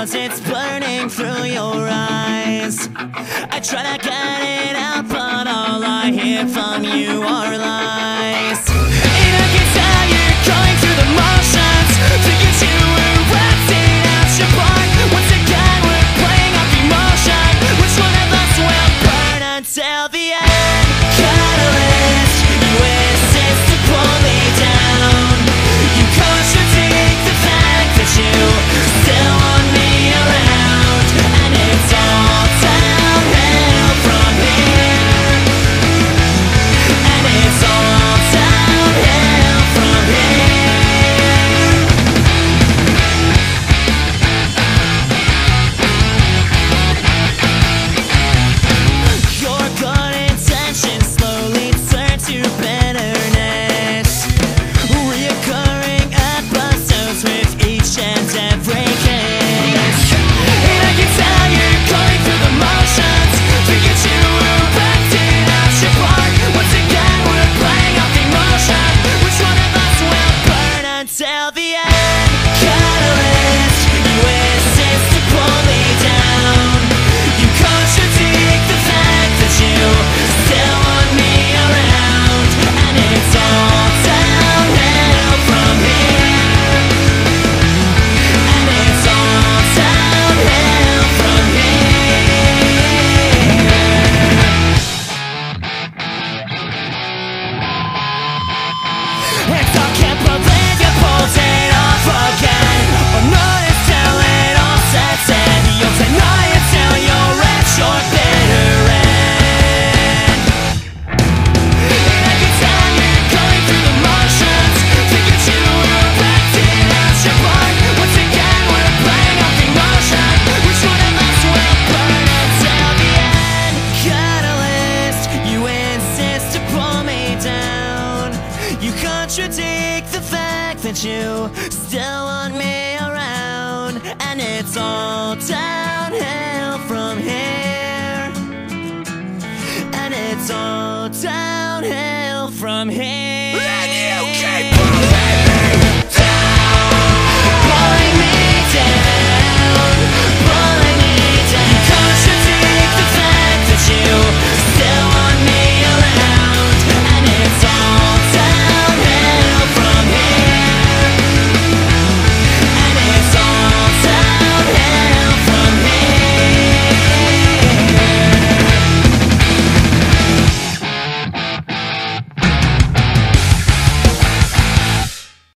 cause it's burning through your eyes. I try to get it out. You contradict the fact that you still want me around And it's all downhill from here. And it's all downhill from here.